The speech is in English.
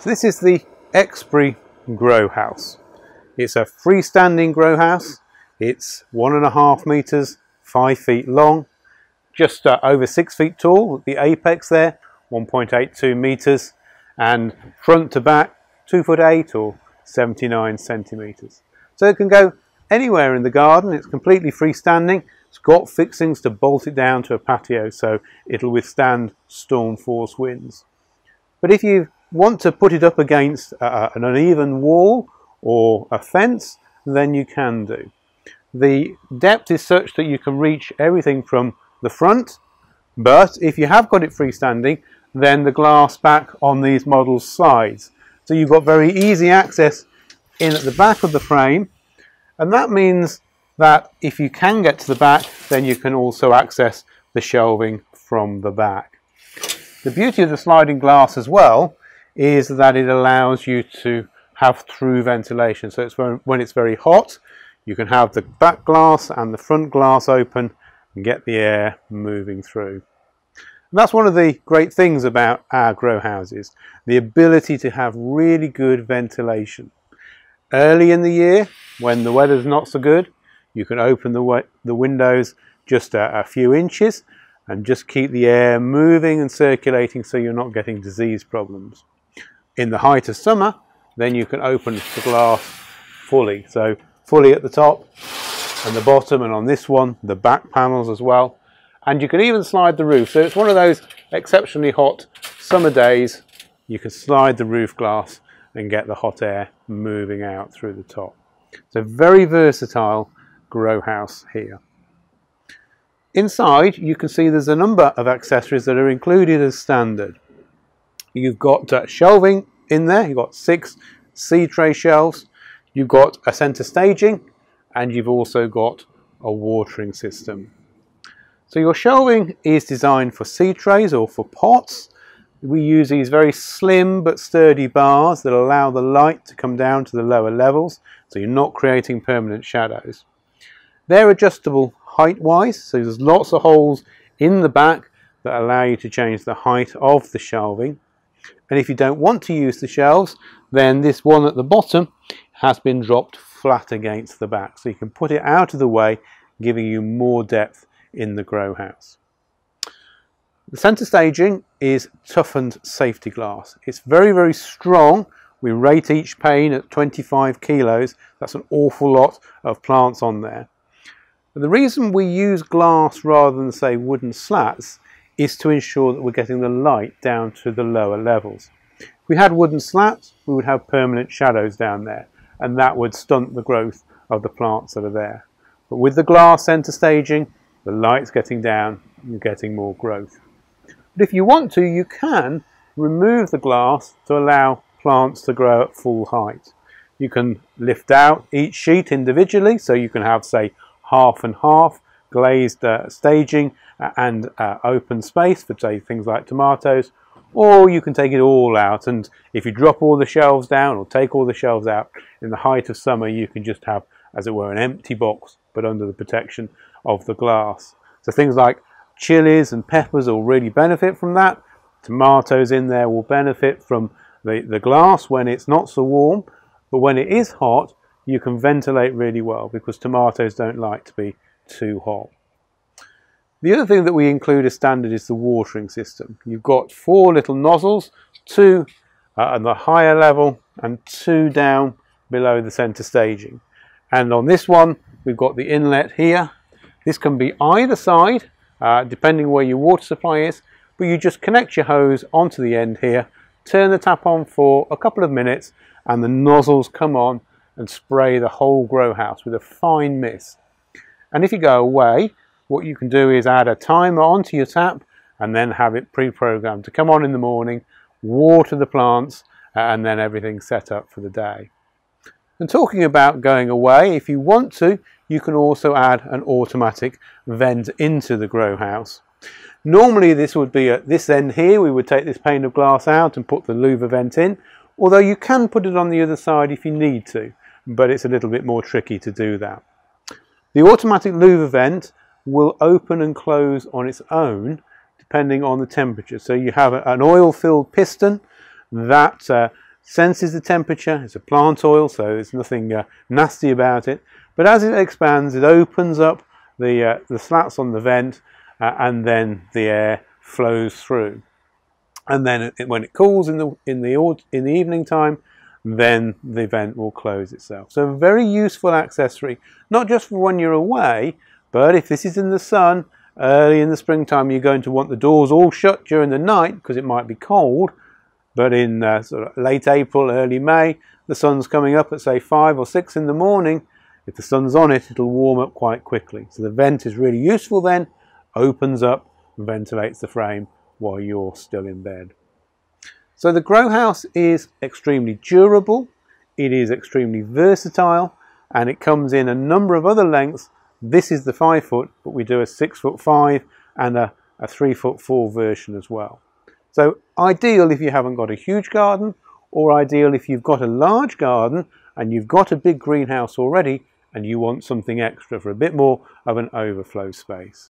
So this is the Exbury grow house. It's a freestanding grow house. It's one and a half meters, five feet long, just uh, over six feet tall. At the apex there, 1.82 meters, and front to back, two foot eight or 79 centimeters. So it can go anywhere in the garden. It's completely freestanding. It's got fixings to bolt it down to a patio so it'll withstand storm force winds. But if you want to put it up against uh, an uneven wall or a fence, then you can do. The depth is such that you can reach everything from the front, but if you have got it freestanding, then the glass back on these models slides. So you've got very easy access in at the back of the frame, and that means that if you can get to the back, then you can also access the shelving from the back. The beauty of the sliding glass as well is that it allows you to have through ventilation. So it's when it's very hot, you can have the back glass and the front glass open and get the air moving through. And that's one of the great things about our grow houses, the ability to have really good ventilation. Early in the year, when the weather's not so good, you can open the, the windows just a, a few inches and just keep the air moving and circulating so you're not getting disease problems in the height of summer, then you can open the glass fully. So fully at the top and the bottom and on this one, the back panels as well. And you can even slide the roof. So it's one of those exceptionally hot summer days. You can slide the roof glass and get the hot air moving out through the top. A very versatile grow house here. Inside, you can see there's a number of accessories that are included as standard. You've got uh, shelving in there. You've got six seed tray shelves. You've got a center staging and you've also got a watering system. So your shelving is designed for seed trays or for pots. We use these very slim but sturdy bars that allow the light to come down to the lower levels so you're not creating permanent shadows. They're adjustable height-wise, so there's lots of holes in the back that allow you to change the height of the shelving. And if you don't want to use the shelves, then this one at the bottom has been dropped flat against the back. So you can put it out of the way, giving you more depth in the grow house. The centre staging is toughened safety glass. It's very, very strong. We rate each pane at 25 kilos. That's an awful lot of plants on there. And the reason we use glass rather than say wooden slats is to ensure that we're getting the light down to the lower levels. If we had wooden slats, we would have permanent shadows down there, and that would stunt the growth of the plants that are there. But with the glass centre staging, the light's getting down, you're getting more growth. But if you want to, you can remove the glass to allow plants to grow at full height. You can lift out each sheet individually, so you can have, say, half and half glazed uh, staging and uh, open space for say things like tomatoes or you can take it all out and if you drop all the shelves down or take all the shelves out in the height of summer you can just have as it were an empty box but under the protection of the glass. So things like chilies and peppers will really benefit from that. Tomatoes in there will benefit from the, the glass when it's not so warm but when it is hot you can ventilate really well because tomatoes don't like to be too hot the other thing that we include as standard is the watering system. You've got four little nozzles, two uh, the higher level and two down below the center staging. And on this one, we've got the inlet here. This can be either side, uh, depending where your water supply is, but you just connect your hose onto the end here, turn the tap on for a couple of minutes, and the nozzles come on and spray the whole grow house with a fine mist. And if you go away, what you can do is add a timer onto your tap and then have it pre-programmed to come on in the morning, water the plants, uh, and then everything set up for the day. And talking about going away, if you want to, you can also add an automatic vent into the grow house. Normally this would be at this end here, we would take this pane of glass out and put the louver vent in, although you can put it on the other side if you need to, but it's a little bit more tricky to do that. The automatic louver vent will open and close on its own depending on the temperature. So you have an oil-filled piston that uh, senses the temperature. It's a plant oil, so there's nothing uh, nasty about it. But as it expands, it opens up the, uh, the slats on the vent uh, and then the air flows through. And then it, when it cools in the, in, the, in the evening time, then the vent will close itself. So very useful accessory, not just for when you're away, but if this is in the sun, early in the springtime, you're going to want the doors all shut during the night because it might be cold. But in uh, sort of late April, early May, the sun's coming up at say five or six in the morning. If the sun's on it, it'll warm up quite quickly. So the vent is really useful then, opens up, ventilates the frame while you're still in bed. So the grow house is extremely durable, it is extremely versatile, and it comes in a number of other lengths. This is the five foot, but we do a six foot five and a, a three foot four version as well. So ideal if you haven't got a huge garden, or ideal if you've got a large garden and you've got a big greenhouse already and you want something extra for a bit more of an overflow space.